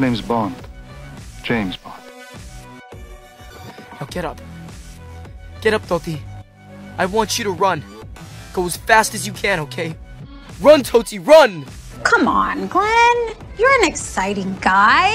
Name's Bond. James Bond. Now get up. Get up, Toti. I want you to run. Go as fast as you can, okay? Run, Toti, run! Come on, Glenn. You're an exciting guy.